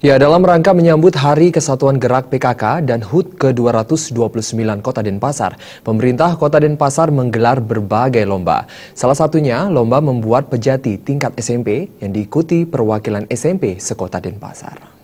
Ya, dalam rangka menyambut Hari Kesatuan Gerak PKK dan HUT ke-229 Kota Denpasar, pemerintah Kota Denpasar menggelar berbagai lomba. Salah satunya lomba membuat pejati tingkat SMP yang diikuti perwakilan SMP sekota Denpasar.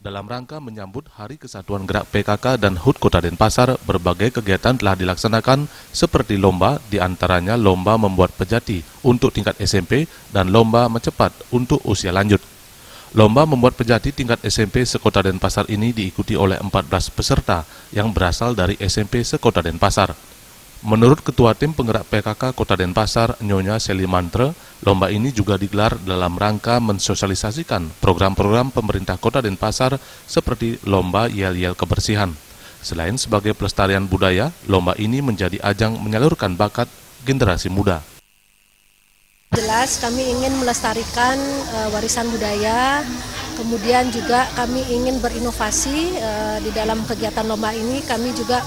Dalam rangka menyambut Hari Kesatuan Gerak PKK dan HUT Kota Denpasar, berbagai kegiatan telah dilaksanakan seperti lomba, di antaranya lomba membuat pejati untuk tingkat SMP dan lomba mencepat untuk usia lanjut. Lomba membuat pejati tingkat SMP Sekota Denpasar ini diikuti oleh 14 peserta yang berasal dari SMP Sekota Denpasar. Menurut Ketua Tim Penggerak PKK Kota Denpasar, Nyonya Seli Mantre, lomba ini juga digelar dalam rangka mensosialisasikan program-program pemerintah Kota Denpasar seperti Lomba Yel-Yel Kebersihan. Selain sebagai pelestarian budaya, lomba ini menjadi ajang menyalurkan bakat generasi muda. Jelas kami ingin melestarikan uh, warisan budaya, kemudian juga kami ingin berinovasi uh, di dalam kegiatan lomba ini. Kami juga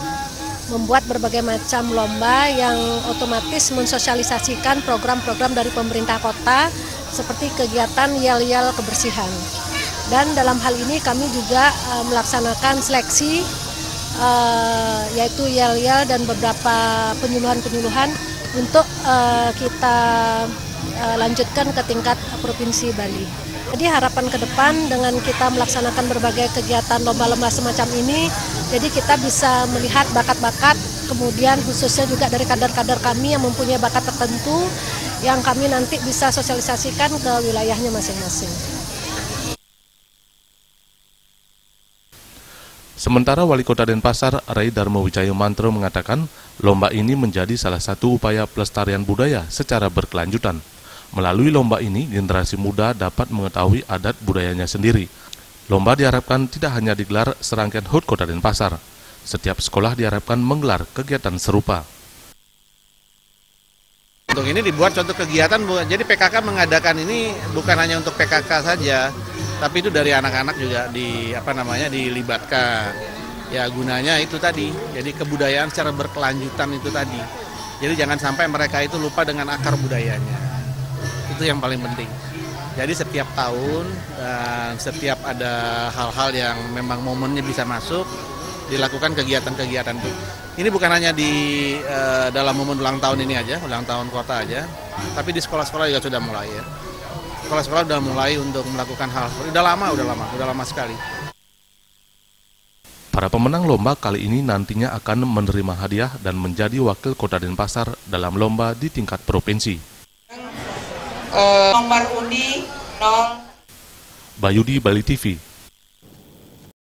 membuat berbagai macam lomba yang otomatis mensosialisasikan program-program dari pemerintah kota seperti kegiatan yel-yel kebersihan. Dan dalam hal ini kami juga uh, melaksanakan seleksi uh, yaitu yel-yel dan beberapa penyuluhan-penyuluhan untuk uh, kita lanjutkan ke tingkat provinsi Bali. Jadi harapan ke depan dengan kita melaksanakan berbagai kegiatan lomba-lomba semacam ini, jadi kita bisa melihat bakat-bakat, kemudian khususnya juga dari kader-kader kami yang mempunyai bakat tertentu, yang kami nanti bisa sosialisasikan ke wilayahnya masing-masing. Sementara Wali Kota Denpasar, Rai Darmo Wijaya Mantro mengatakan, lomba ini menjadi salah satu upaya pelestarian budaya secara berkelanjutan. Melalui lomba ini, generasi muda dapat mengetahui adat budayanya sendiri. Lomba diharapkan tidak hanya digelar serangkaian HUT Kota Denpasar. Setiap sekolah diharapkan menggelar kegiatan serupa. Untuk ini dibuat contoh kegiatan, jadi PKK mengadakan ini bukan hanya untuk PKK saja, tapi itu dari anak-anak juga di apa namanya dilibatkan. Ya gunanya itu tadi, jadi kebudayaan secara berkelanjutan itu tadi. Jadi jangan sampai mereka itu lupa dengan akar budayanya itu yang paling penting jadi setiap tahun dan setiap ada hal-hal yang memang momennya bisa masuk dilakukan kegiatan-kegiatan itu. Ini bukan hanya di uh, dalam momen ulang tahun ini aja ulang tahun kota aja tapi di sekolah-sekolah juga sudah mulai ya. Sekolah-sekolah sudah mulai untuk melakukan hal udah lama udah lama udah lama sekali. Para pemenang lomba kali ini nantinya akan menerima hadiah dan menjadi wakil kota Denpasar dalam lomba di tingkat provinsi. Uh, nomor undi 0 Bayudi Bali TV